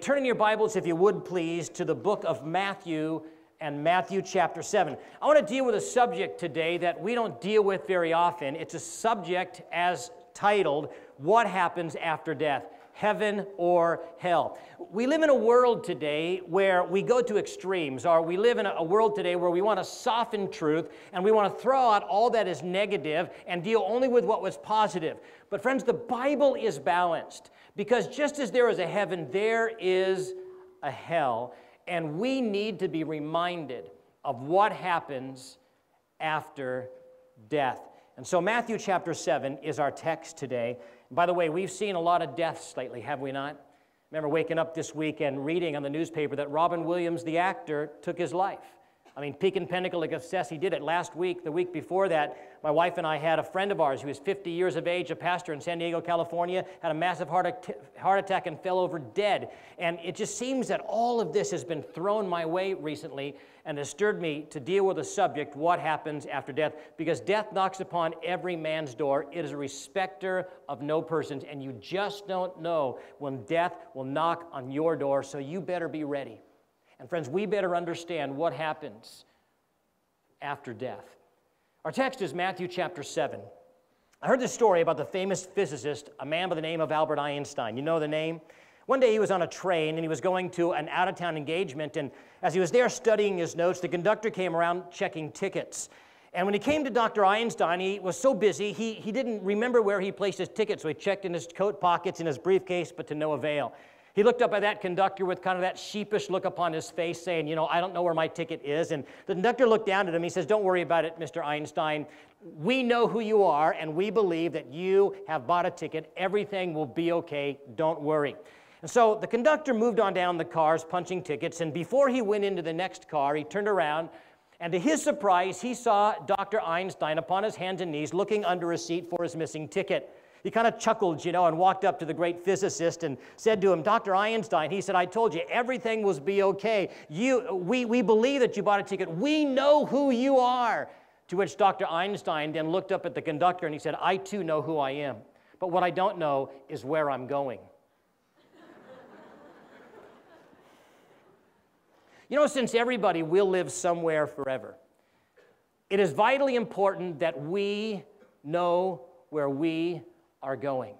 Turn in your Bibles, if you would please, to the book of Matthew and Matthew chapter 7. I want to deal with a subject today that we don't deal with very often. It's a subject as titled, What Happens After Death? Heaven or hell. We live in a world today where we go to extremes, or we live in a world today where we want to soften truth and we want to throw out all that is negative and deal only with what was positive. But, friends, the Bible is balanced. Because just as there is a heaven, there is a hell. And we need to be reminded of what happens after death. And so, Matthew chapter 7 is our text today. By the way, we've seen a lot of deaths lately, have we not? remember waking up this week and reading on the newspaper that Robin Williams, the actor, took his life. I mean, pinnacle of success. He did it last week. The week before that, my wife and I had a friend of ours who was 50 years of age, a pastor in San Diego, California, had a massive heart, heart attack and fell over dead. And it just seems that all of this has been thrown my way recently and has stirred me to deal with the subject what happens after death? Because death knocks upon every man's door. It is a respecter of no persons, and you just don't know when death will knock on your door, so you better be ready. And friends, we better understand what happens after death. Our text is Matthew chapter 7. I heard this story about the famous physicist, a man by the name of Albert Einstein. You know the name? One day he was on a train and he was going to an out of town engagement. And as he was there studying his notes, the conductor came around checking tickets. And when he came to Dr. Einstein, he was so busy, he, he didn't remember where he placed his ticket. So he checked in his coat pockets, in his briefcase, but to no avail. He looked up at that conductor with kind of that sheepish look upon his face, saying, You know, I don't know where my ticket is. And the conductor looked down at him. He says, Don't worry about it, Mr. Einstein. We know who you are, and we believe that you have bought a ticket. Everything will be okay. Don't worry. And so the conductor moved on down the cars, punching tickets. And before he went into the next car, he turned around. And to his surprise, he saw Dr. Einstein upon his hands and knees looking under a seat for his missing ticket. He kind of chuckled, you know, and walked up to the great physicist and said to him, Dr. Einstein, he said, I told you everything will be okay. You, we, we believe that you bought a ticket. We know who you are. To which Dr. Einstein then looked up at the conductor and he said, I too know who I am. But what I don't know is where I'm going. you know, since everybody will live somewhere forever, it is vitally important that we know where we are going.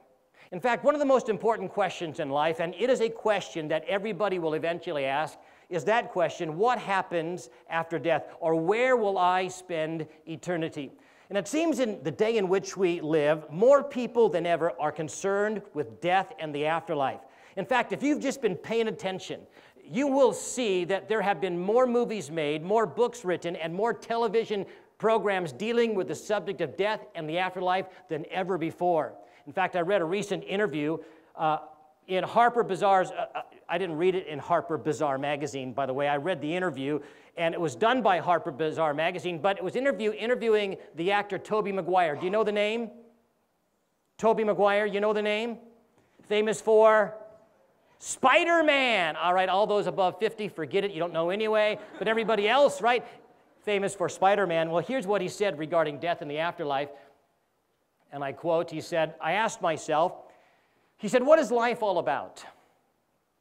In fact, one of the most important questions in life, and it is a question that everybody will eventually ask, is that question what happens after death? Or where will I spend eternity? And it seems in the day in which we live, more people than ever are concerned with death and the afterlife. In fact, if you've just been paying attention, you will see that there have been more movies made, more books written, and more television programs dealing with the subject of death and the afterlife than ever before. In fact, I read a recent interview uh, in Harper Bazaar's, uh, uh, I didn't read it in Harper Bazaar magazine, by the way. I read the interview, and it was done by Harper Bazaar magazine, but it was interview, interviewing the actor Tobey Maguire. Do you know the name? Tobey Maguire, you know the name? Famous for Spider Man. All right, all those above 50, forget it, you don't know anyway. But everybody else, right? Famous for Spider Man. Well, here's what he said regarding death in the afterlife and I quote, he said, I asked myself, he said, what is life all about?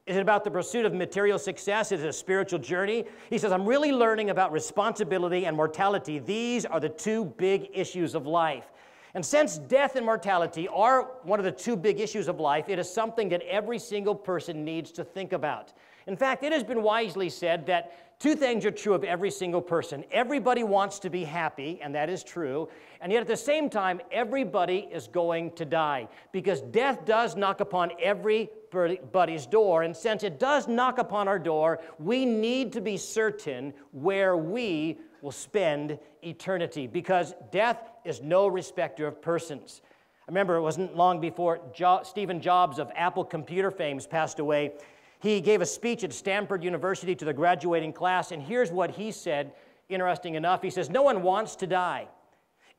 Is it about the pursuit of material success? Is it a spiritual journey? He says, I'm really learning about responsibility and mortality. These are the two big issues of life. And since death and mortality are one of the two big issues of life, it is something that every single person needs to think about. In fact, it has been wisely said that two things are true of every single person. Everybody wants to be happy, and that is true. And yet at the same time, everybody is going to die because death does knock upon everybody's door. And since it does knock upon our door, we need to be certain where we will spend eternity because death is no respecter of persons. I remember it wasn't long before jo- Stephen Jobs of Apple computer fame passed away. He gave a speech at Stanford University to the graduating class, and here's what he said. Interesting enough, he says, No one wants to die.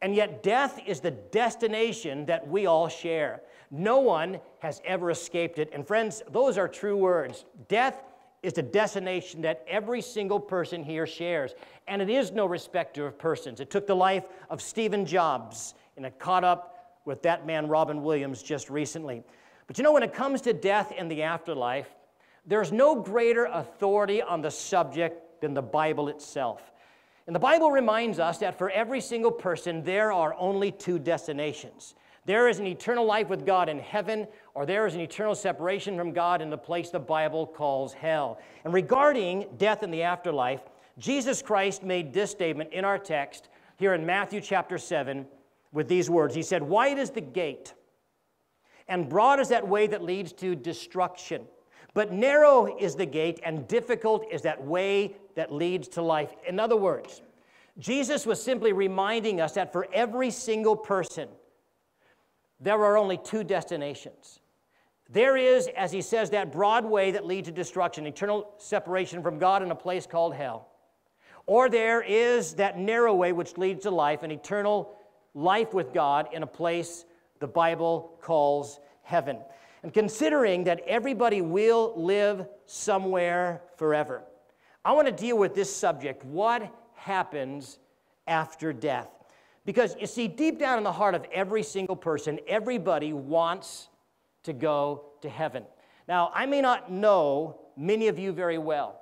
And yet, death is the destination that we all share. No one has ever escaped it. And, friends, those are true words. Death is the destination that every single person here shares. And it is no respecter of persons. It took the life of Stephen Jobs, and it caught up with that man, Robin Williams, just recently. But you know, when it comes to death and the afterlife, There's no greater authority on the subject than the Bible itself. And the Bible reminds us that for every single person, there are only two destinations. There is an eternal life with God in heaven, or there is an eternal separation from God in the place the Bible calls hell. And regarding death in the afterlife, Jesus Christ made this statement in our text here in Matthew chapter 7 with these words He said, Wide is the gate, and broad is that way that leads to destruction. But narrow is the gate, and difficult is that way that leads to life. In other words, Jesus was simply reminding us that for every single person, there are only two destinations. There is, as he says, that broad way that leads to destruction, eternal separation from God in a place called hell. Or there is that narrow way which leads to life, an eternal life with God in a place the Bible calls heaven. And considering that everybody will live somewhere forever, I want to deal with this subject what happens after death? Because you see, deep down in the heart of every single person, everybody wants to go to heaven. Now, I may not know many of you very well.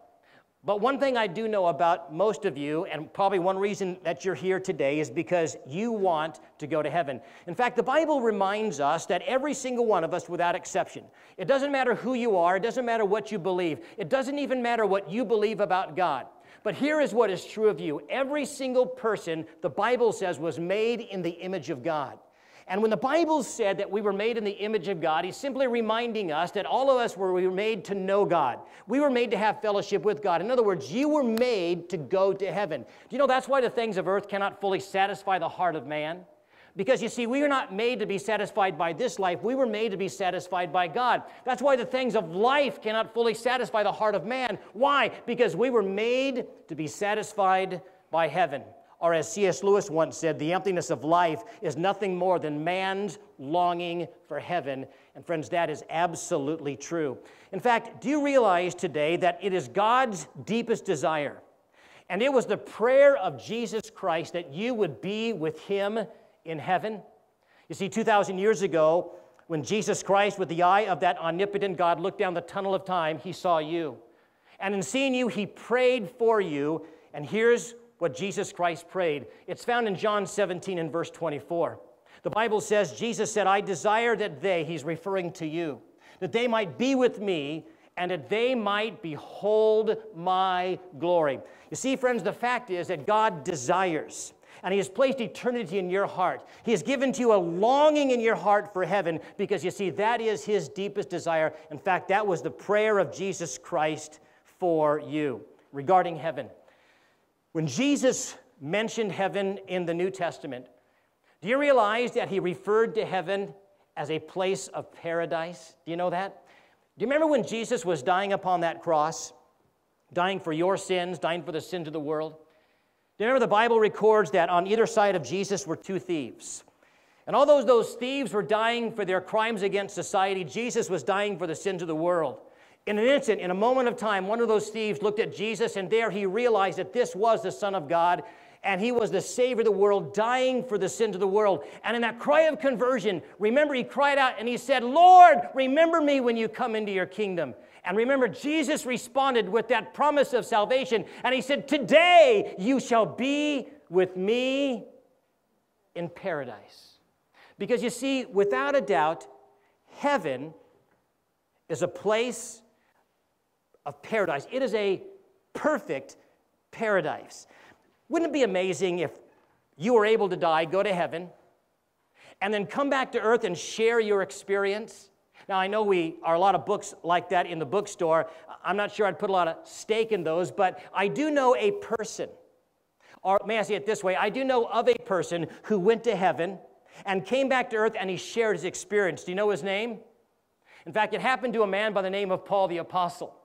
But one thing I do know about most of you, and probably one reason that you're here today, is because you want to go to heaven. In fact, the Bible reminds us that every single one of us, without exception, it doesn't matter who you are, it doesn't matter what you believe, it doesn't even matter what you believe about God. But here is what is true of you every single person, the Bible says, was made in the image of God. And when the Bible said that we were made in the image of God, He's simply reminding us that all of us were, we were made to know God. We were made to have fellowship with God. In other words, you were made to go to heaven. Do you know that's why the things of earth cannot fully satisfy the heart of man? Because you see, we are not made to be satisfied by this life. We were made to be satisfied by God. That's why the things of life cannot fully satisfy the heart of man. Why? Because we were made to be satisfied by heaven. Or, as C.S. Lewis once said, the emptiness of life is nothing more than man's longing for heaven. And, friends, that is absolutely true. In fact, do you realize today that it is God's deepest desire? And it was the prayer of Jesus Christ that you would be with him in heaven. You see, 2,000 years ago, when Jesus Christ, with the eye of that omnipotent God, looked down the tunnel of time, he saw you. And in seeing you, he prayed for you. And here's what Jesus Christ prayed. It's found in John 17 and verse 24. The Bible says, Jesus said, I desire that they, he's referring to you, that they might be with me and that they might behold my glory. You see, friends, the fact is that God desires and He has placed eternity in your heart. He has given to you a longing in your heart for heaven because you see, that is His deepest desire. In fact, that was the prayer of Jesus Christ for you regarding heaven. When Jesus mentioned heaven in the New Testament, do you realize that he referred to heaven as a place of paradise? Do you know that? Do you remember when Jesus was dying upon that cross, dying for your sins, dying for the sins of the world? Do you remember the Bible records that on either side of Jesus were two thieves? And although those thieves were dying for their crimes against society, Jesus was dying for the sins of the world. In an instant, in a moment of time, one of those thieves looked at Jesus, and there he realized that this was the Son of God, and he was the Savior of the world, dying for the sins of the world. And in that cry of conversion, remember, he cried out and he said, Lord, remember me when you come into your kingdom. And remember, Jesus responded with that promise of salvation, and he said, Today you shall be with me in paradise. Because you see, without a doubt, heaven is a place of paradise. It is a perfect paradise. Wouldn't it be amazing if you were able to die, go to heaven, and then come back to earth and share your experience? Now, I know we are a lot of books like that in the bookstore. I'm not sure I'd put a lot of stake in those, but I do know a person, or may I say it this way I do know of a person who went to heaven and came back to earth and he shared his experience. Do you know his name? In fact, it happened to a man by the name of Paul the Apostle.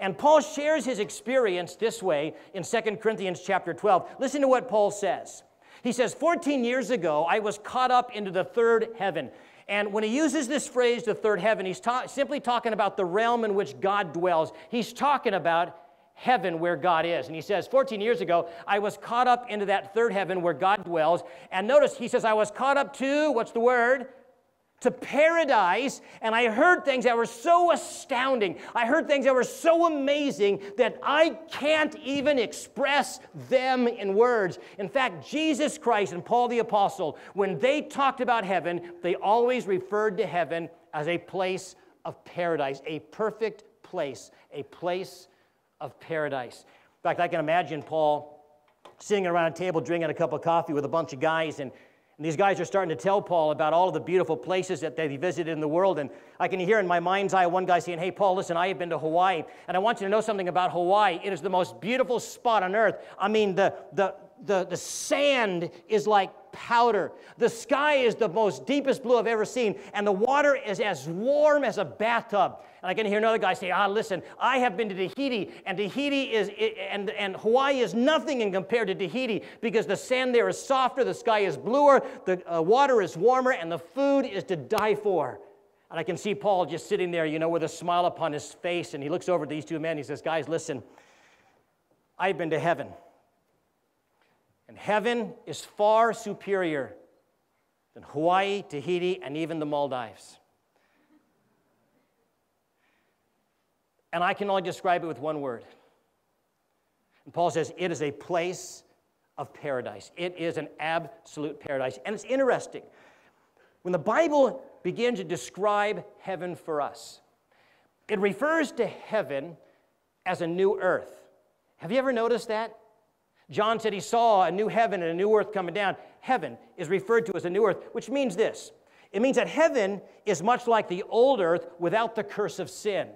And Paul shares his experience this way in 2 Corinthians chapter 12. Listen to what Paul says. He says, 14 years ago, I was caught up into the third heaven. And when he uses this phrase, the third heaven, he's ta- simply talking about the realm in which God dwells. He's talking about heaven where God is. And he says, 14 years ago, I was caught up into that third heaven where God dwells. And notice he says, I was caught up to, what's the word? To paradise, and I heard things that were so astounding. I heard things that were so amazing that I can't even express them in words. In fact, Jesus Christ and Paul the Apostle, when they talked about heaven, they always referred to heaven as a place of paradise, a perfect place, a place of paradise. In fact, I can imagine Paul sitting around a table drinking a cup of coffee with a bunch of guys and and these guys are starting to tell Paul about all of the beautiful places that they visited in the world. And I can hear in my mind's eye one guy saying, Hey, Paul, listen, I have been to Hawaii, and I want you to know something about Hawaii. It is the most beautiful spot on earth. I mean, the, the, the, the sand is like powder. The sky is the most deepest blue I've ever seen, and the water is as warm as a bathtub. And I can hear another guy say, Ah, listen, I have been to Tahiti, and Tahiti is, and, and Hawaii is nothing in compared to Tahiti because the sand there is softer, the sky is bluer, the uh, water is warmer, and the food is to die for. And I can see Paul just sitting there, you know, with a smile upon his face, and he looks over at these two men. He says, Guys, listen, I've been to heaven. And heaven is far superior than Hawaii, Tahiti, and even the Maldives. And I can only describe it with one word. And Paul says it is a place of paradise. It is an absolute paradise. And it's interesting. When the Bible begins to describe heaven for us, it refers to heaven as a new earth. Have you ever noticed that? John said he saw a new heaven and a new earth coming down. Heaven is referred to as a new earth, which means this it means that heaven is much like the old earth without the curse of sin.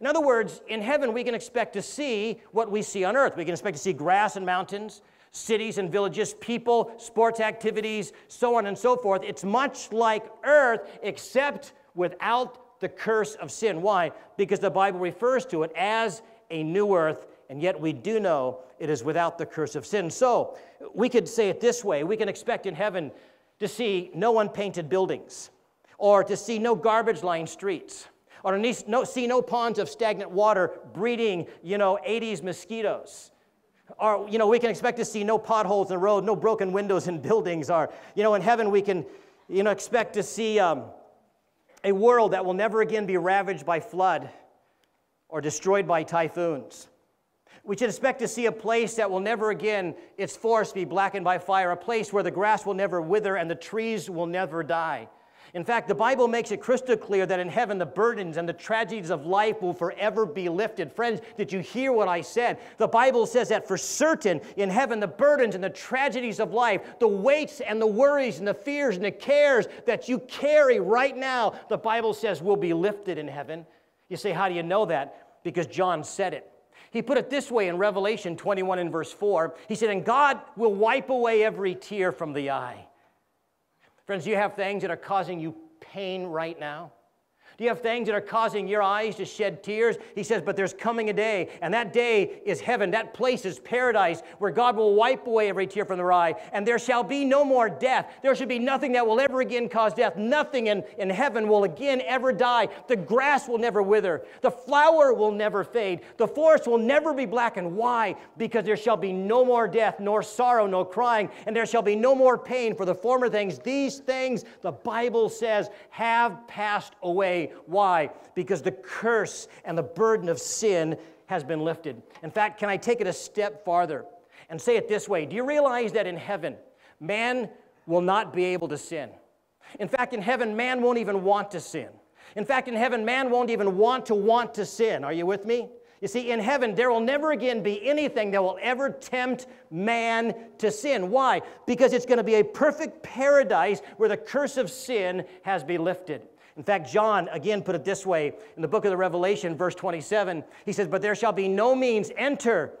In other words, in heaven, we can expect to see what we see on earth. We can expect to see grass and mountains, cities and villages, people, sports activities, so on and so forth. It's much like earth, except without the curse of sin. Why? Because the Bible refers to it as a new earth and yet we do know it is without the curse of sin. So we could say it this way we can expect in heaven to see no unpainted buildings, or to see no garbage lined streets, or to see no ponds of stagnant water breeding, you know, Aedes mosquitoes. Or, you know, we can expect to see no potholes in the road, no broken windows in buildings. Or, you know, in heaven we can, you know, expect to see um, a world that will never again be ravaged by flood or destroyed by typhoons. We should expect to see a place that will never again, its forest be blackened by fire, a place where the grass will never wither and the trees will never die. In fact, the Bible makes it crystal clear that in heaven the burdens and the tragedies of life will forever be lifted. Friends, did you hear what I said? The Bible says that for certain in heaven the burdens and the tragedies of life, the weights and the worries and the fears and the cares that you carry right now, the Bible says will be lifted in heaven. You say, how do you know that? Because John said it. He put it this way in Revelation 21 and verse 4. He said, And God will wipe away every tear from the eye. Friends, you have things that are causing you pain right now? Do you have things that are causing your eyes to shed tears? He says, But there's coming a day, and that day is heaven. That place is paradise where God will wipe away every tear from their eye, and there shall be no more death. There should be nothing that will ever again cause death. Nothing in, in heaven will again ever die. The grass will never wither. The flower will never fade. The forest will never be blackened. Why? Because there shall be no more death, nor sorrow, nor crying, and there shall be no more pain for the former things. These things, the Bible says, have passed away. Why? Because the curse and the burden of sin has been lifted. In fact, can I take it a step farther and say it this way? Do you realize that in heaven, man will not be able to sin? In fact, in heaven, man won't even want to sin. In fact, in heaven, man won't even want to want to sin. Are you with me? You see, in heaven, there will never again be anything that will ever tempt man to sin. Why? Because it's going to be a perfect paradise where the curse of sin has been lifted. In fact, John again put it this way in the book of the Revelation, verse 27. He says, But there shall be no means enter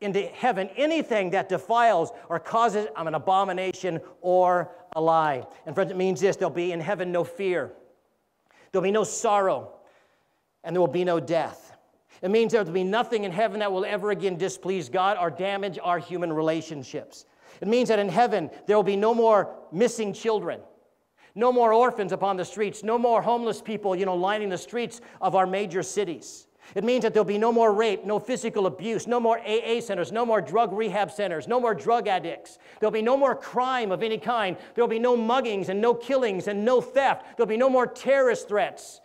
into heaven anything that defiles or causes an abomination or a lie. And friends, it means this there'll be in heaven no fear, there'll be no sorrow, and there will be no death. It means there will be nothing in heaven that will ever again displease God or damage our human relationships. It means that in heaven there will be no more missing children. No more orphans upon the streets. No more homeless people, you know, lining the streets of our major cities. It means that there'll be no more rape, no physical abuse, no more AA centers, no more drug rehab centers, no more drug addicts. There'll be no more crime of any kind. There'll be no muggings and no killings and no theft. There'll be no more terrorist threats.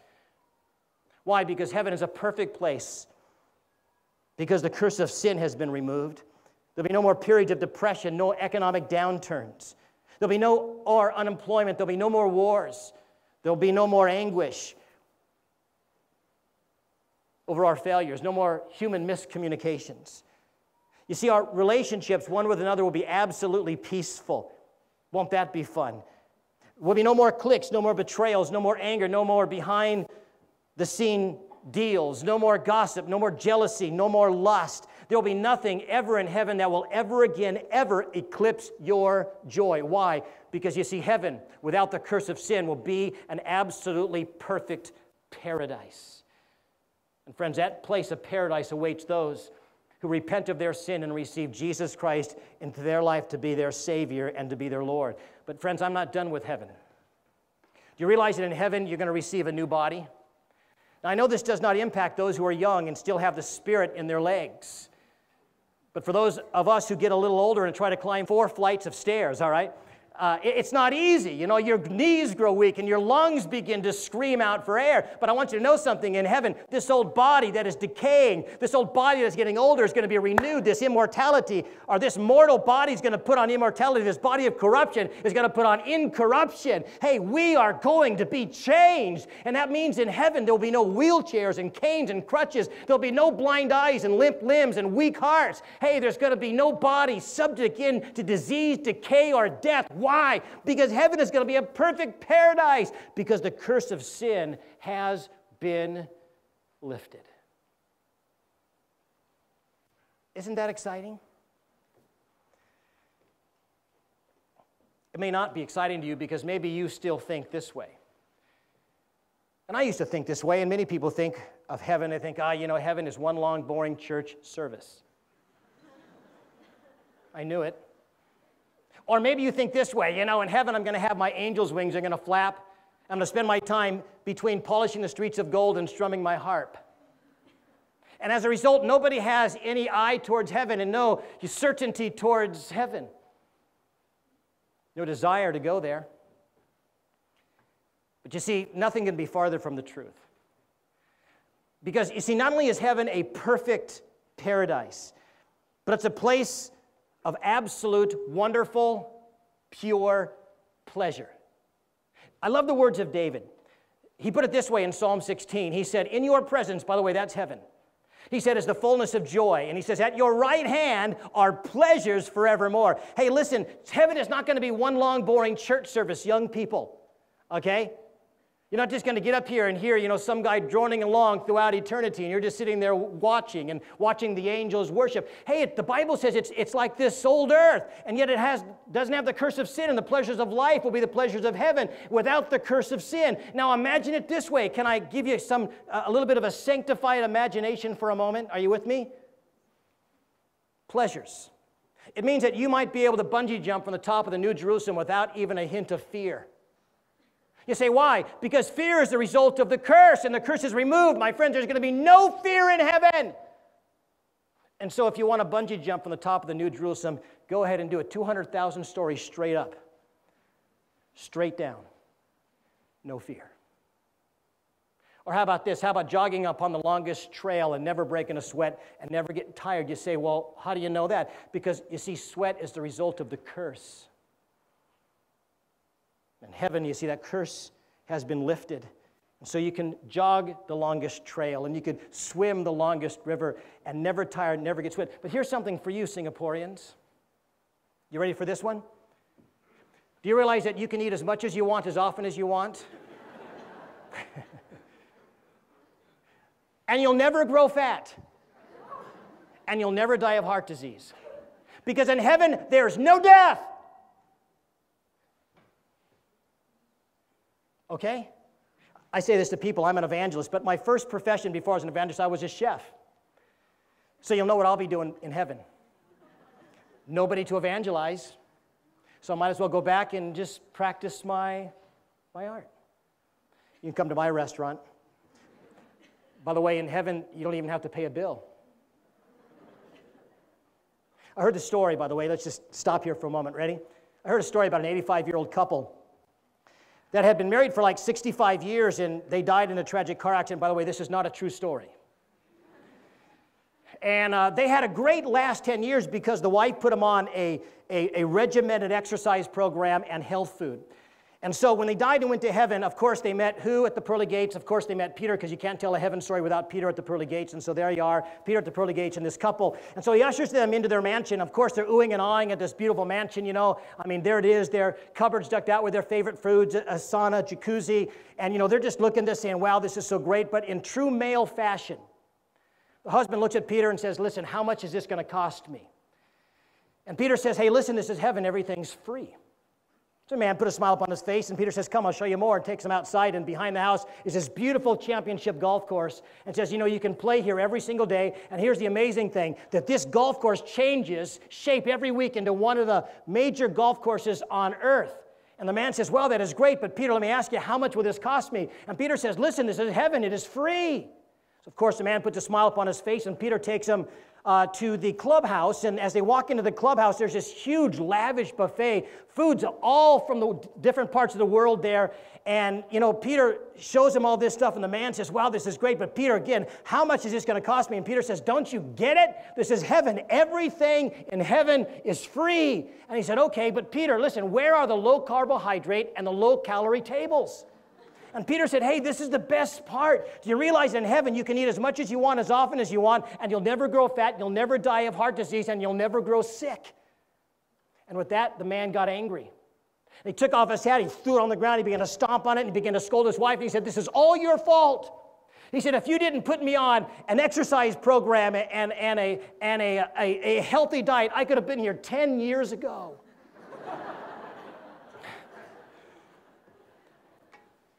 Why? Because heaven is a perfect place. Because the curse of sin has been removed. There'll be no more periods of depression, no economic downturns. There'll be no more unemployment. There'll be no more wars. There'll be no more anguish over our failures, no more human miscommunications. You see, our relationships one with another will be absolutely peaceful. Won't that be fun? There will be no more cliques, no more betrayals, no more anger, no more behind the scene deals, no more gossip, no more jealousy, no more lust. There will be nothing ever in heaven that will ever again, ever eclipse your joy. Why? Because you see, heaven without the curse of sin will be an absolutely perfect paradise. And friends, that place of paradise awaits those who repent of their sin and receive Jesus Christ into their life to be their Savior and to be their Lord. But, friends, I'm not done with heaven. Do you realize that in heaven you're going to receive a new body? Now, I know this does not impact those who are young and still have the Spirit in their legs. But for those of us who get a little older and try to climb four flights of stairs, all right, uh, it's not easy. You know, your knees grow weak and your lungs begin to scream out for air. But I want you to know something in heaven this old body that is decaying, this old body that's getting older is going to be renewed. This immortality, or this mortal body is going to put on immortality. This body of corruption is going to put on incorruption. Hey, we are going to be changed. And that means in heaven there will be no wheelchairs and canes and crutches. There'll be no blind eyes and limp limbs and weak hearts. Hey, there's going to be no body subject to disease, decay, or death. Why? Because heaven is going to be a perfect paradise because the curse of sin has been lifted. Isn't that exciting? It may not be exciting to you because maybe you still think this way. And I used to think this way, and many people think of heaven. They think, ah, you know, heaven is one long, boring church service. I knew it. Or maybe you think this way, you know, in heaven I'm going to have my angel's wings, they're going to flap. I'm going to spend my time between polishing the streets of gold and strumming my harp. And as a result, nobody has any eye towards heaven and no certainty towards heaven. No desire to go there. But you see, nothing can be farther from the truth. Because you see, not only is heaven a perfect paradise, but it's a place of absolute, wonderful, pure pleasure. I love the words of David. He put it this way in Psalm 16. He said, In your presence, by the way, that's heaven. He said, is the fullness of joy. And he says, At your right hand are pleasures forevermore. Hey, listen, heaven is not going to be one long, boring church service, young people. Okay? You're not just going to get up here and hear, you know, some guy droning along throughout eternity, and you're just sitting there watching and watching the angels worship. Hey, it, the Bible says it's, it's like this old earth, and yet it has, doesn't have the curse of sin, and the pleasures of life will be the pleasures of heaven without the curse of sin. Now imagine it this way. Can I give you some, uh, a little bit of a sanctified imagination for a moment? Are you with me? Pleasures. It means that you might be able to bungee jump from the top of the New Jerusalem without even a hint of fear. You say, why? Because fear is the result of the curse, and the curse is removed. My friends, there's going to be no fear in heaven. And so, if you want to bungee jump from the top of the New Jerusalem, go ahead and do it 200,000 stories straight up, straight down, no fear. Or how about this? How about jogging up on the longest trail and never breaking a sweat and never getting tired? You say, well, how do you know that? Because you see, sweat is the result of the curse. In heaven, you see that curse has been lifted. And so you can jog the longest trail and you could swim the longest river and never tire, never get sweat. But here's something for you, Singaporeans. You ready for this one? Do you realize that you can eat as much as you want, as often as you want? and you'll never grow fat. And you'll never die of heart disease. Because in heaven, there's no death. Okay? I say this to people, I'm an evangelist, but my first profession before I was an evangelist, I was a chef. So you'll know what I'll be doing in heaven. Nobody to evangelize. So I might as well go back and just practice my, my art. You can come to my restaurant. By the way, in heaven, you don't even have to pay a bill. I heard the story, by the way. Let's just stop here for a moment. Ready? I heard a story about an 85 year old couple that had been married for like 65 years and they died in a tragic car accident. By the way, this is not a true story. And uh, they had a great last 10 years because the wife put them on a, a, a regimented exercise program and health food. And so when they died and went to heaven, of course they met who at the pearly gates? Of course they met Peter, because you can't tell a heaven story without Peter at the pearly gates. And so there you are, Peter at the pearly gates and this couple. And so he ushers them into their mansion. Of course, they're oohing and awing at this beautiful mansion, you know. I mean, there it is, their cupboards decked out with their favorite foods, a sauna, jacuzzi. And, you know, they're just looking this saying, wow, this is so great. But in true male fashion, the husband looks at Peter and says, listen, how much is this going to cost me? And Peter says, hey, listen, this is heaven, everything's free. So the man put a smile upon his face, and Peter says, Come, I'll show you more, and takes him outside. And behind the house is this beautiful championship golf course, and says, You know, you can play here every single day. And here's the amazing thing that this golf course changes shape every week into one of the major golf courses on earth. And the man says, Well, that is great, but Peter, let me ask you, how much will this cost me? And Peter says, Listen, this is heaven, it is free. So, of course, the man puts a smile upon his face, and Peter takes him uh, to the clubhouse. And as they walk into the clubhouse, there's this huge, lavish buffet. Foods all from the different parts of the world there. And, you know, Peter shows him all this stuff, and the man says, Wow, this is great. But Peter, again, how much is this going to cost me? And Peter says, Don't you get it? This is heaven. Everything in heaven is free. And he said, Okay, but Peter, listen, where are the low carbohydrate and the low calorie tables? And Peter said, Hey, this is the best part. Do you realize in heaven you can eat as much as you want, as often as you want, and you'll never grow fat, you'll never die of heart disease, and you'll never grow sick? And with that, the man got angry. he took off his hat, he threw it on the ground, he began to stomp on it, and he began to scold his wife. And he said, This is all your fault. He said, if you didn't put me on an exercise program and, and, a, and a, a, a healthy diet, I could have been here 10 years ago.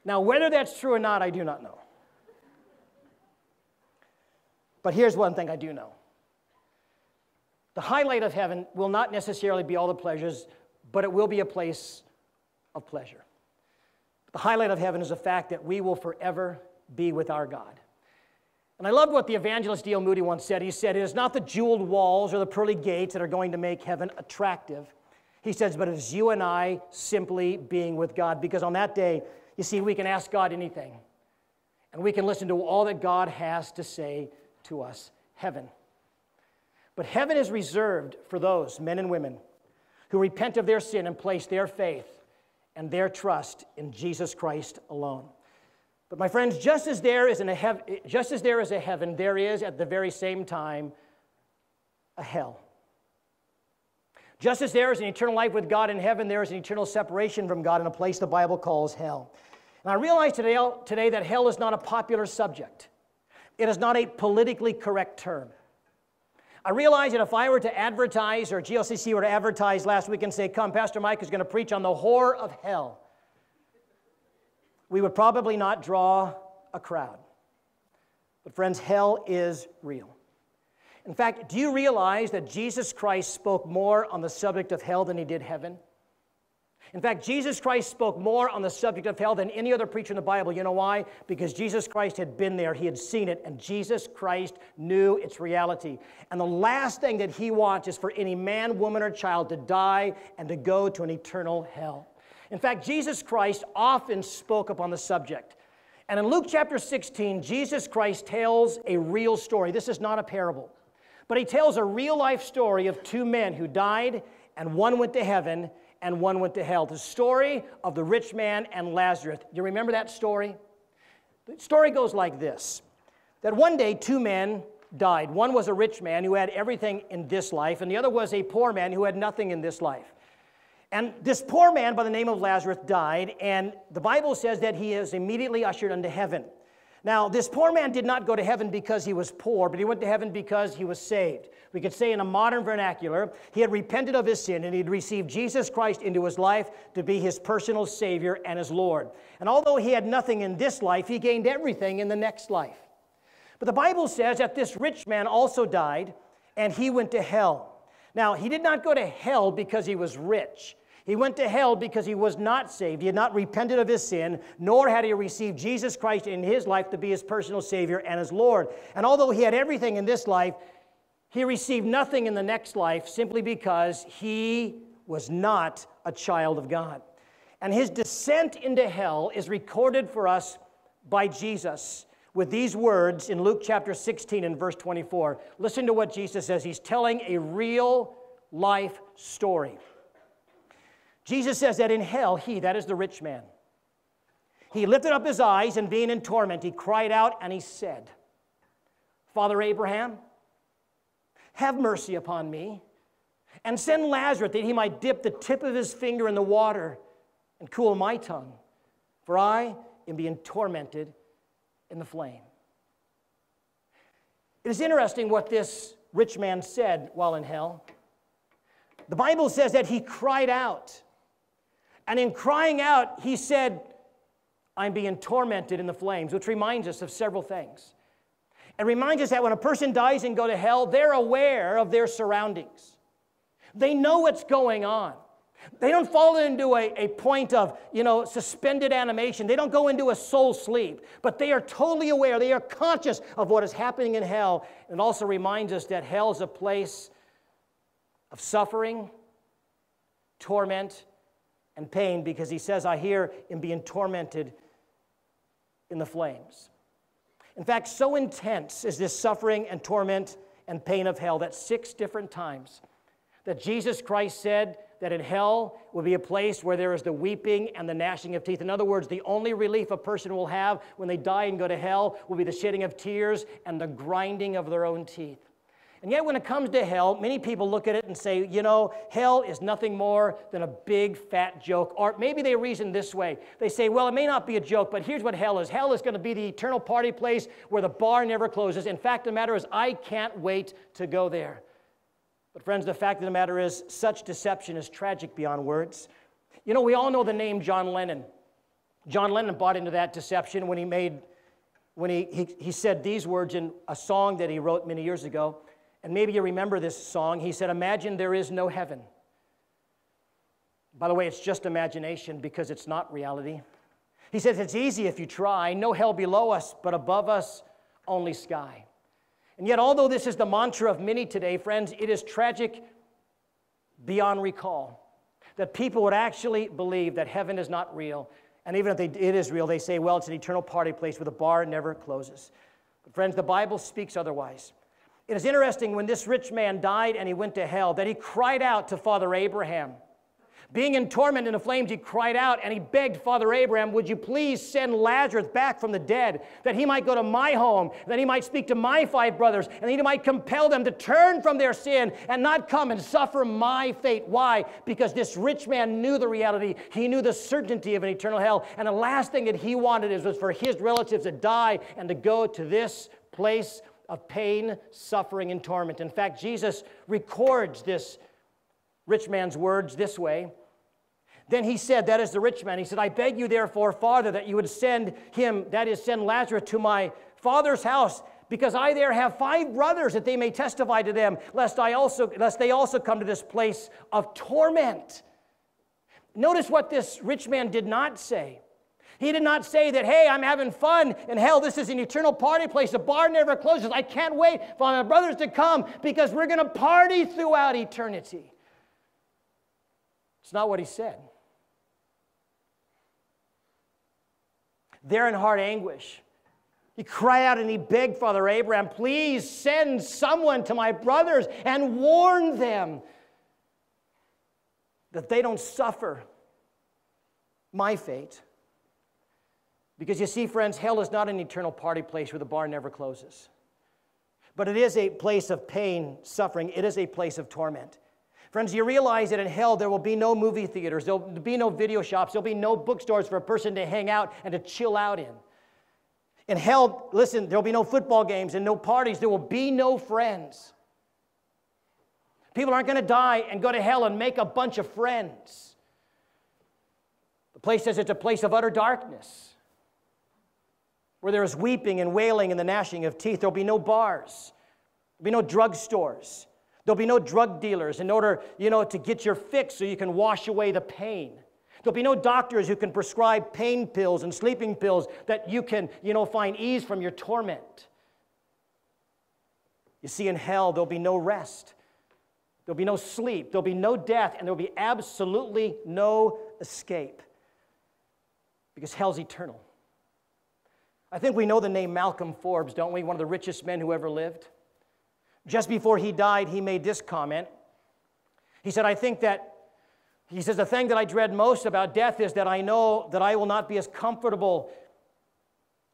Now, whether that's true or not, I do not know. But here's one thing I do know the highlight of heaven will not necessarily be all the pleasures, but it will be a place of pleasure. The highlight of heaven is the fact that we will forever be with our God. And I love what the evangelist D.L. Moody once said. He said, It is not the jeweled walls or the pearly gates that are going to make heaven attractive. He says, But it is you and I simply being with God. Because on that day, you see, we can ask God anything, and we can listen to all that God has to say to us heaven. But heaven is reserved for those men and women who repent of their sin and place their faith and their trust in Jesus Christ alone. But my friends, just as there is, a hev- just as there is a heaven, there is at the very same time a hell. Just as there is an eternal life with God in heaven, there is an eternal separation from God in a place the Bible calls hell. And I realize today, today that hell is not a popular subject. It is not a politically correct term. I realize that if I were to advertise, or GLCC were to advertise last week and say, Come, Pastor Mike is going to preach on the horror of hell, we would probably not draw a crowd. But, friends, hell is real. In fact, do you realize that Jesus Christ spoke more on the subject of hell than he did heaven? In fact, Jesus Christ spoke more on the subject of hell than any other preacher in the Bible. You know why? Because Jesus Christ had been there, he had seen it, and Jesus Christ knew its reality. And the last thing that he wants is for any man, woman, or child to die and to go to an eternal hell. In fact, Jesus Christ often spoke upon the subject. And in Luke chapter 16, Jesus Christ tells a real story. This is not a parable. But he tells a real life story of two men who died, and one went to heaven, and one went to hell. The story of the rich man and Lazarus. You remember that story? The story goes like this that one day two men died. One was a rich man who had everything in this life, and the other was a poor man who had nothing in this life. And this poor man by the name of Lazarus died, and the Bible says that he is immediately ushered into heaven. Now, this poor man did not go to heaven because he was poor, but he went to heaven because he was saved. We could say in a modern vernacular, he had repented of his sin and he had received Jesus Christ into his life to be his personal Savior and his Lord. And although he had nothing in this life, he gained everything in the next life. But the Bible says that this rich man also died and he went to hell. Now, he did not go to hell because he was rich. He went to hell because he was not saved. He had not repented of his sin, nor had he received Jesus Christ in his life to be his personal Savior and his Lord. And although he had everything in this life, he received nothing in the next life simply because he was not a child of God. And his descent into hell is recorded for us by Jesus with these words in Luke chapter 16 and verse 24. Listen to what Jesus says. He's telling a real life story. Jesus says that in hell, he, that is the rich man, he lifted up his eyes and being in torment, he cried out and he said, Father Abraham, have mercy upon me and send Lazarus that he might dip the tip of his finger in the water and cool my tongue, for I am being tormented in the flame. It is interesting what this rich man said while in hell. The Bible says that he cried out. And in crying out, he said, I'm being tormented in the flames, which reminds us of several things. It reminds us that when a person dies and go to hell, they're aware of their surroundings. They know what's going on. They don't fall into a, a point of, you know, suspended animation. They don't go into a soul sleep, but they are totally aware. They are conscious of what is happening in hell. And it also reminds us that hell is a place of suffering, torment, and pain because he says, I hear him being tormented in the flames. In fact, so intense is this suffering and torment and pain of hell that six different times that Jesus Christ said that in hell will be a place where there is the weeping and the gnashing of teeth. In other words, the only relief a person will have when they die and go to hell will be the shedding of tears and the grinding of their own teeth. And yet, when it comes to hell, many people look at it and say, you know, hell is nothing more than a big fat joke. Or maybe they reason this way. They say, well, it may not be a joke, but here's what hell is hell is going to be the eternal party place where the bar never closes. In fact, the matter is, I can't wait to go there. But, friends, the fact of the matter is, such deception is tragic beyond words. You know, we all know the name John Lennon. John Lennon bought into that deception when he made, when he, he, he said these words in a song that he wrote many years ago. And maybe you remember this song. He said, Imagine there is no heaven. By the way, it's just imagination because it's not reality. He says, It's easy if you try. No hell below us, but above us, only sky. And yet, although this is the mantra of many today, friends, it is tragic beyond recall that people would actually believe that heaven is not real. And even if they, it is real, they say, well, it's an eternal party place where the bar never closes. But, friends, the Bible speaks otherwise. It is interesting when this rich man died and he went to hell that he cried out to Father Abraham. Being in torment in the flames, he cried out and he begged Father Abraham, Would you please send Lazarus back from the dead, that he might go to my home, that he might speak to my five brothers, and he might compel them to turn from their sin and not come and suffer my fate. Why? Because this rich man knew the reality, he knew the certainty of an eternal hell. And the last thing that he wanted is, was for his relatives to die and to go to this place of pain, suffering, and torment. In fact, Jesus records this rich man's words this way. Then he said, That is the rich man. He said, I beg you, therefore, Father, that you would send him, that is, send Lazarus to my father's house, because I there have five brothers, that they may testify to them, lest, I also, lest they also come to this place of torment. Notice what this rich man did not say. He did not say that, hey, I'm having fun in hell. This is an eternal party place. The bar never closes. I can't wait for my brothers to come because we're going to party throughout eternity. It's not what he said. There in heart anguish, he cried out and he begged Father Abraham, please send someone to my brothers and warn them that they don't suffer my fate. Because you see, friends, hell is not an eternal party place where the bar never closes. But it is a place of pain, suffering. It is a place of torment. Friends, you realize that in hell there will be no movie theaters, there'll be no video shops, there'll be no bookstores for a person to hang out and to chill out in. In hell, listen, there'll be no football games and no parties, there will be no friends. People aren't going to die and go to hell and make a bunch of friends. The place says it's a place of utter darkness where there is weeping and wailing and the gnashing of teeth. There'll be no bars, there'll be no drugstores, There'll be no drug dealers in order, you know, to get your fix so you can wash away the pain. There'll be no doctors who can prescribe pain pills and sleeping pills that you can, you know, find ease from your torment. You see, in hell, there'll be no rest. There'll be no sleep. There'll be no death, and there'll be absolutely no escape because hell's eternal. I think we know the name Malcolm Forbes, don't we? One of the richest men who ever lived. Just before he died, he made this comment. He said, I think that he says, The thing that I dread most about death is that I know that I will not be as comfortable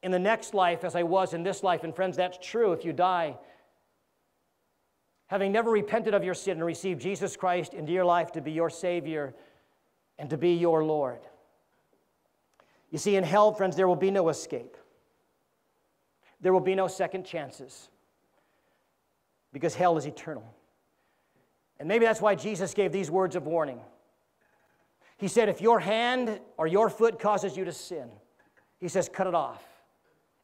in the next life as I was in this life. And friends, that's true if you die. Having never repented of your sin and received Jesus Christ into your life to be your Savior and to be your Lord. You see, in hell, friends, there will be no escape. There will be no second chances because hell is eternal. And maybe that's why Jesus gave these words of warning. He said, If your hand or your foot causes you to sin, he says, cut it off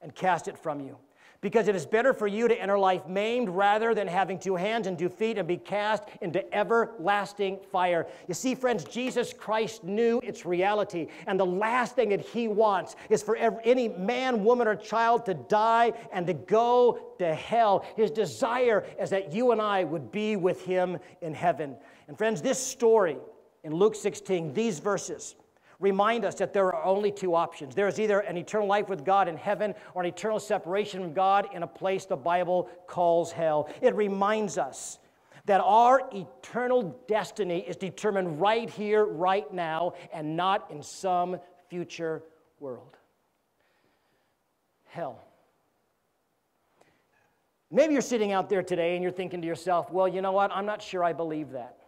and cast it from you. Because it is better for you to enter life maimed rather than having two hands and two feet and be cast into everlasting fire. You see, friends, Jesus Christ knew its reality. And the last thing that he wants is for every, any man, woman, or child to die and to go to hell. His desire is that you and I would be with him in heaven. And friends, this story in Luke 16, these verses remind us that there are only two options. There is either an eternal life with God in heaven or an eternal separation from God in a place the Bible calls hell. It reminds us that our eternal destiny is determined right here, right now, and not in some future world. Hell. Maybe you're sitting out there today and you're thinking to yourself, well, you know what? I'm not sure I believe that.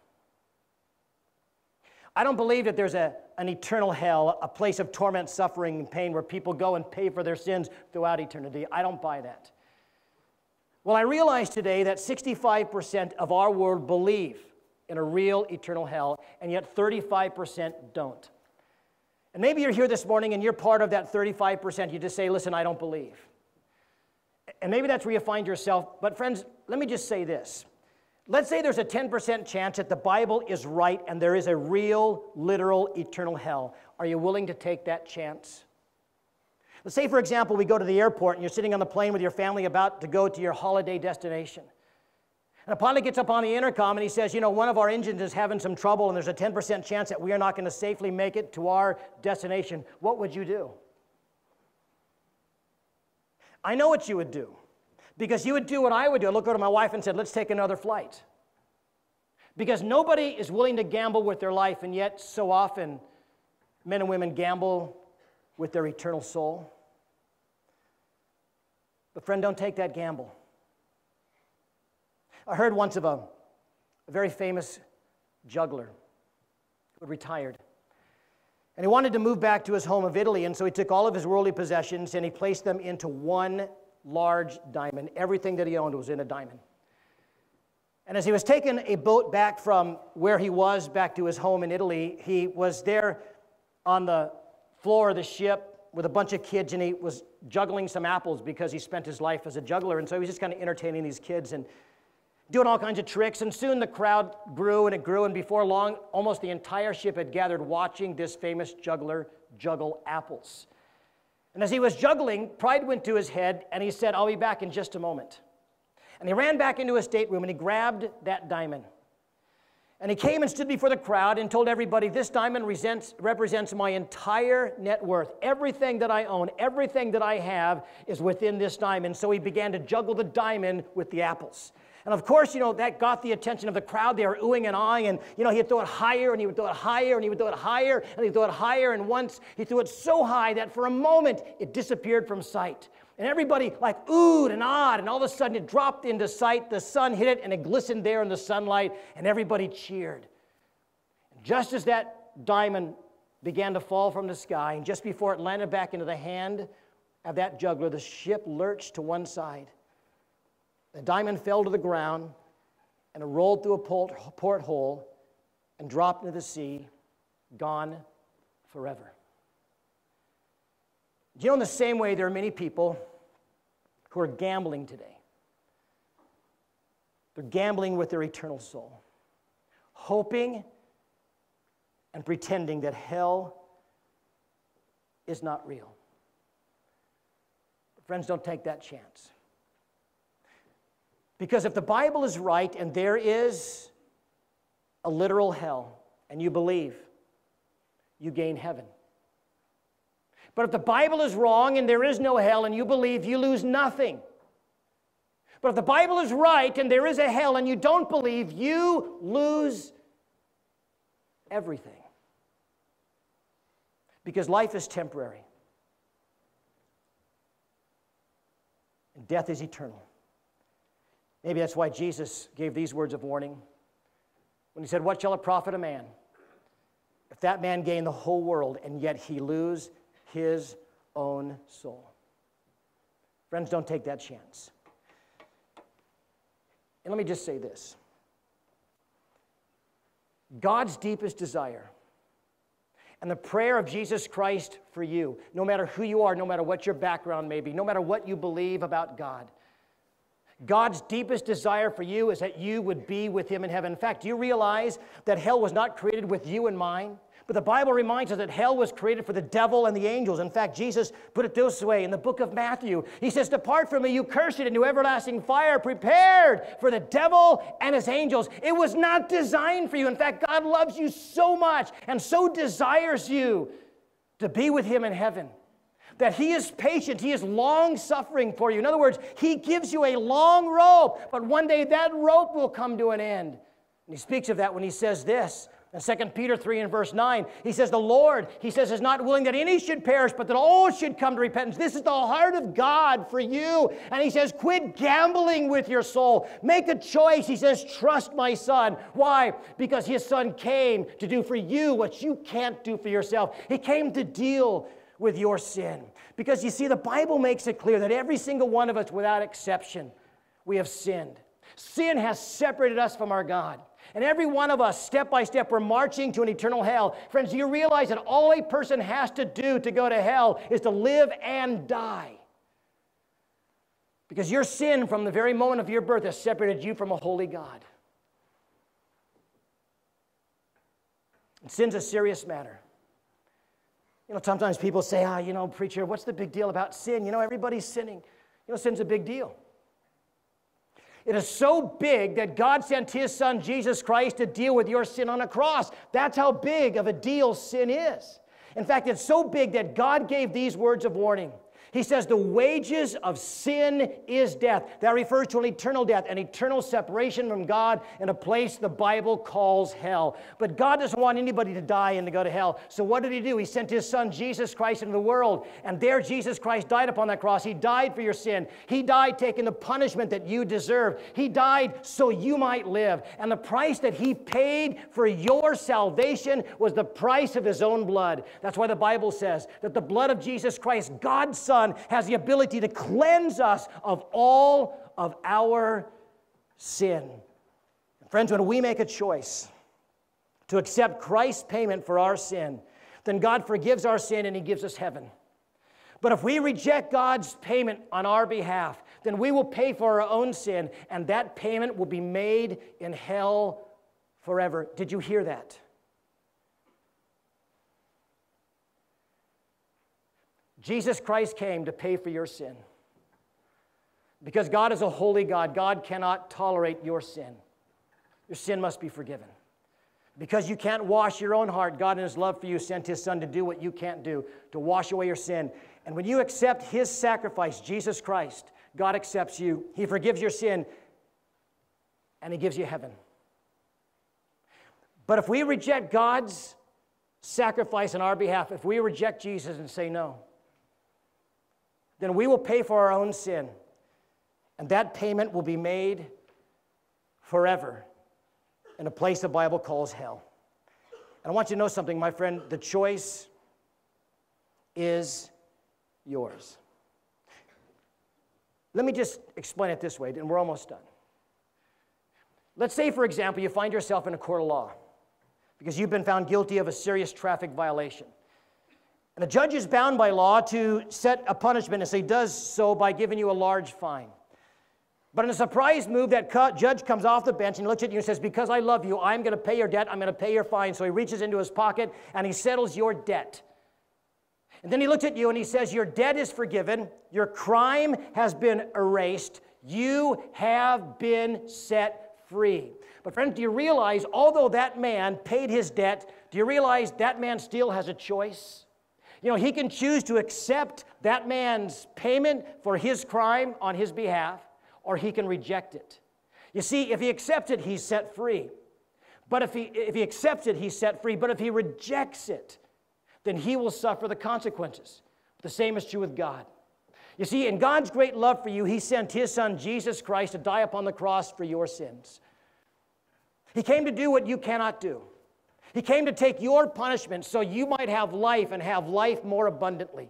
I don't believe that there's a, an eternal hell, a place of torment, suffering, and pain where people go and pay for their sins throughout eternity. I don't buy that. Well, I realize today that 65% of our world believe in a real eternal hell, and yet 35% don't. And maybe you're here this morning and you're part of that 35%. You just say, listen, I don't believe. And maybe that's where you find yourself. But, friends, let me just say this Let's say there's a 10% chance that the Bible is right and there is a real, literal, eternal hell. Are you willing to take that chance? Let's say, for example, we go to the airport and you're sitting on the plane with your family about to go to your holiday destination. And a pilot gets up on the intercom and he says, You know, one of our engines is having some trouble and there's a 10% chance that we are not going to safely make it to our destination. What would you do? I know what you would do. Because you would do what I would do. I'd look over to my wife and said, let's take another flight. Because nobody is willing to gamble with their life, and yet so often men and women gamble with their eternal soul. But, friend, don't take that gamble. I heard once of a, a very famous juggler who had retired. And he wanted to move back to his home of Italy, and so he took all of his worldly possessions and he placed them into one large diamond. Everything that he owned was in a diamond. And as he was taking a boat back from where he was back to his home in Italy, he was there on the floor of the ship with a bunch of kids and he was juggling some apples because he spent his life as a juggler. And so he was just kind of entertaining these kids and doing all kinds of tricks. And soon the crowd grew and it grew. And before long, almost the entire ship had gathered watching this famous juggler juggle apples. And as he was juggling, pride went to his head, and he said, I'll be back in just a moment. And he ran back into his stateroom and he grabbed that diamond. And he came and stood before the crowd and told everybody, This diamond represents my entire net worth. Everything that I own, everything that I have is within this diamond. So he began to juggle the diamond with the apples. And of course, you know, that got the attention of the crowd. They were oohing and awing. And, you know, he'd throw it higher and he would throw it higher and he would throw it higher and he'd throw it higher. And once he threw it so high that for a moment it disappeared from sight. And everybody like oohed and awed. And all of a sudden it dropped into sight. The sun hit it and it glistened there in the sunlight. And everybody cheered. And just as that diamond began to fall from the sky, and just before it landed back into the hand of that juggler, the ship lurched to one side. The diamond fell to the ground and it rolled through a porthole and dropped into the sea, gone forever. Do you know, in the same way, there are many people who are gambling today. They're gambling with their eternal soul, hoping and pretending that hell is not real. But friends, don't take that chance. Because if the Bible is right and there is a literal hell, and you believe, you gain heaven. But if the Bible is wrong and there is no hell and you believe, you lose nothing. But if the Bible is right and there is a hell and you don't believe, you lose everything. Because life is temporary, and death is eternal. Maybe that's why Jesus gave these words of warning when he said, What shall it profit a man if that man gain the whole world and yet he lose his own soul? Friends, don't take that chance. And let me just say this God's deepest desire and the prayer of Jesus Christ for you, no matter who you are, no matter what your background may be, no matter what you believe about God, God's deepest desire for you is that you would be with Him in heaven. In fact, do you realize that hell was not created with you in mind? But the Bible reminds us that hell was created for the devil and the angels. In fact, Jesus put it this way in the book of Matthew. He says, Depart from me, you cursed, into everlasting fire prepared for the devil and his angels. It was not designed for you. In fact, God loves you so much and so desires you to be with him in heaven that He is patient, He is long suffering for you. In other words, He gives you a long rope, but one day that rope will come to an end. And He speaks of that when He says this. In 2 Peter 3 and verse 9, he says, The Lord, he says, is not willing that any should perish, but that all should come to repentance. This is the heart of God for you. And he says, Quit gambling with your soul. Make a choice. He says, Trust my son. Why? Because his son came to do for you what you can't do for yourself. He came to deal with your sin. Because you see, the Bible makes it clear that every single one of us, without exception, we have sinned. Sin has separated us from our God. And every one of us, step by step, we're marching to an eternal hell. Friends, do you realize that all a person has to do to go to hell is to live and die? Because your sin from the very moment of your birth has separated you from a holy God. And sin's a serious matter. You know, sometimes people say, ah, oh, you know, preacher, what's the big deal about sin? You know, everybody's sinning. You know, sin's a big deal. It is so big that God sent his son, Jesus Christ, to deal with your sin on a cross. That's how big of a deal sin is. In fact, it's so big that God gave these words of warning. He says, The wages of sin is death. That refers to an eternal death, an eternal separation from God in a place the Bible calls hell. But God doesn't want anybody to die and to go to hell. So what did He do? He sent His Son, Jesus Christ, into the world. And there, Jesus Christ died upon that cross. He died for your sin. He died taking the punishment that you deserve. He died so you might live. And the price that He paid for your salvation was the price of His own blood. That's why the Bible says that the blood of Jesus Christ, God's Son, Son has the ability to cleanse us of all of our sin. Friends, when we make a choice to accept Christ's payment for our sin, then God forgives our sin and He gives us heaven. But if we reject God's payment on our behalf, then we will pay for our own sin, and that payment will be made in hell forever. Did you hear that? Jesus Christ came to pay for your sin. Because God is a holy God, God cannot tolerate your sin. Your sin must be forgiven. Because you can't wash your own heart, God in His love for you sent His Son to do what you can't do, to wash away your sin. And when you accept His sacrifice, Jesus Christ, God accepts you. He forgives your sin, and He gives you heaven. But if we reject God's sacrifice on our behalf, if we reject Jesus and say no, then we will pay for our own sin. And that payment will be made forever in a place the Bible calls hell. And I want you to know something, my friend. The choice is yours. Let me just explain it this way, and we're almost done. Let's say, for example, you find yourself in a court of law because you've been found guilty of a serious traffic violation. And the judge is bound by law to set a punishment, as he does so by giving you a large fine. But in a surprise move, that judge comes off the bench and looks at you and says, Because I love you, I'm going to pay your debt, I'm going to pay your fine. So he reaches into his pocket and he settles your debt. And then he looks at you and he says, Your debt is forgiven, your crime has been erased, you have been set free. But, friends, do you realize, although that man paid his debt, do you realize that man still has a choice? You know, he can choose to accept that man's payment for his crime on his behalf, or he can reject it. You see, if he accepts it, he's set free. But if he, if he accepts it, he's set free. But if he rejects it, then he will suffer the consequences. The same is true with God. You see, in God's great love for you, he sent his son, Jesus Christ, to die upon the cross for your sins. He came to do what you cannot do. He came to take your punishment so you might have life and have life more abundantly.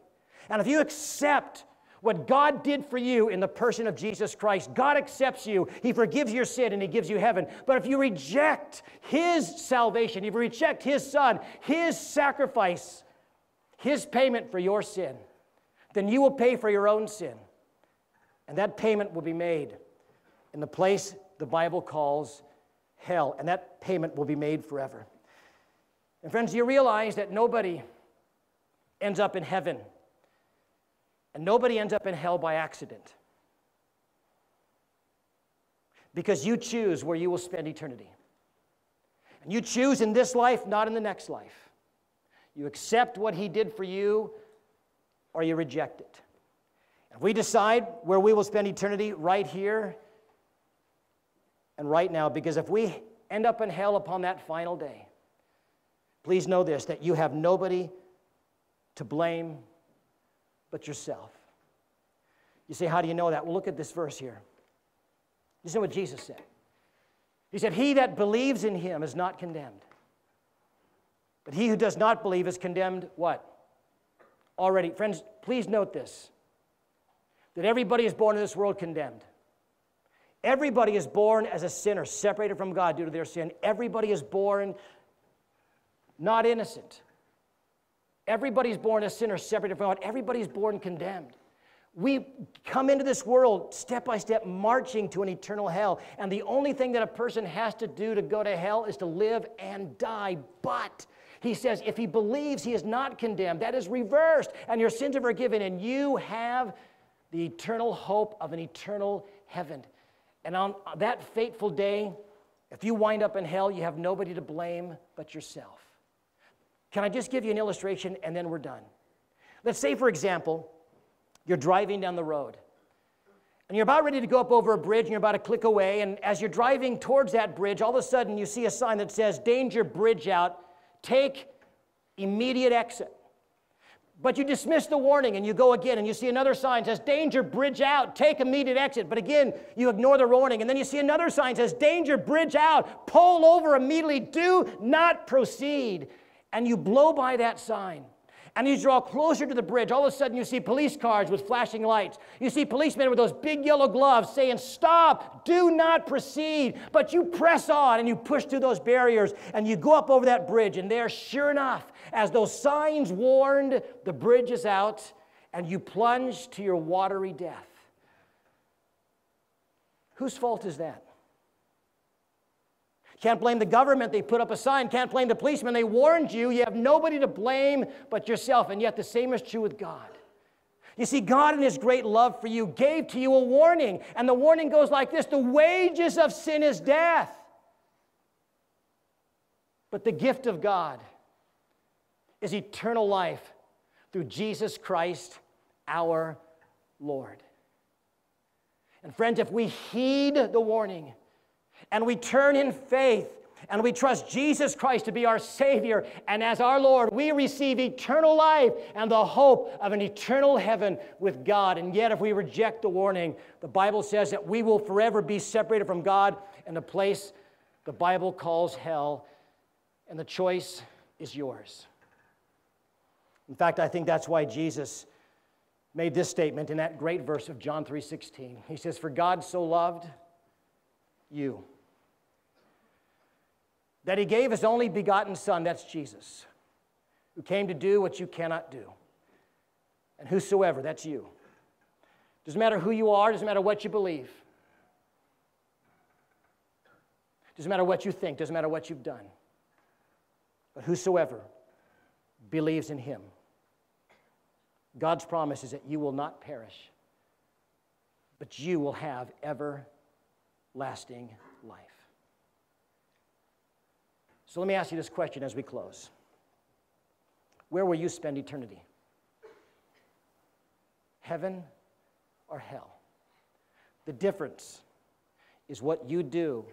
And if you accept what God did for you in the person of Jesus Christ. God accepts you, He forgives your sin, and He gives you heaven. But if you reject His salvation, if you reject His Son, His sacrifice, His payment for your sin, then you will pay for your own sin. And that payment will be made in the place the Bible calls hell. And that payment will be made forever. And friends, you realize that nobody ends up in heaven and nobody ends up in hell by accident. Because you choose where you will spend eternity. And you choose in this life, not in the next life. You accept what He did for you, or you reject it. If we decide where we will spend eternity right here and right now, because if we end up in hell upon that final day, please know this that you have nobody to blame but yourself. You say, How do you know that? Well, look at this verse here. Listen to what Jesus said. He said, He that believes in him is not condemned. But he who does not believe is condemned, what? Already. Friends, please note this that everybody is born in this world condemned. Everybody is born as a sinner, separated from God due to their sin. Everybody is born not innocent. Everybody's born a sinner separated from God. Everybody's born condemned. We come into this world step by step, marching to an eternal hell. And the only thing that a person has to do to go to hell is to live and die. But he says, if he believes he is not condemned, that is reversed, and your sins are forgiven, and you have the eternal hope of an eternal heaven. And on that fateful day, if you wind up in hell, you have nobody to blame but yourself. Can I just give you an illustration and then we're done? Let's say, for example, you're driving down the road and you're about ready to go up over a bridge and you're about to click away. And as you're driving towards that bridge, all of a sudden you see a sign that says, Danger, bridge out, take immediate exit. But you dismiss the warning and you go again and you see another sign says, Danger, bridge out, take immediate exit. But again, you ignore the warning. And then you see another sign says, Danger, bridge out, pull over immediately, do not proceed and you blow by that sign and you draw closer to the bridge, all of a sudden you see police cars with flashing lights. You see policemen with those big yellow gloves saying, Stop, do not proceed. But you press on and you push through those barriers and you go up over that bridge. And there, sure enough, as those signs warned, the bridge is out and you plunge to your watery death. Whose fault is that? Can't blame the government, they put up a sign. Can't blame the policeman, they warned you. You have nobody to blame but yourself. And yet the same is true with God. You see, God, in His great love for you, gave to you a warning. And the warning goes like this The wages of sin is death. But the gift of God is eternal life through Jesus Christ our Lord. And friends, if we heed the warning, and we turn in faith and we trust Jesus Christ to be our Savior and as our Lord, we receive eternal life and the hope of an eternal heaven with God. And yet, if we reject the warning, the Bible says that we will forever be separated from God in a place the Bible calls hell, and the choice is yours. In fact, I think that's why Jesus made this statement in that great verse of John 3:16. He says, "For God so loved you. That he gave his only begotten Son, that's Jesus, who came to do what you cannot do. And whosoever, that's you. Doesn't matter who you are, doesn't matter what you believe. Doesn't matter what you think, doesn't matter what you've done. But whosoever believes in him, God's promise is that you will not perish, but you will have everlasting life. So let me ask you this question as we close Where will you spend eternity? Heaven or hell? The difference is what you do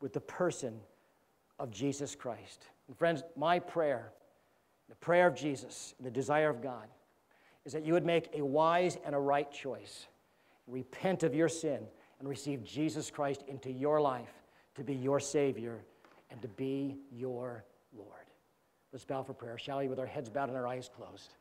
with the person of Jesus Christ. And friends, my prayer, the prayer of Jesus, the desire of God, is that you would make a wise and a right choice. Repent of your sin and receive Jesus Christ into your life to be your Savior and to be your Lord. Let's bow for prayer, shall we, with our heads bowed and our eyes closed.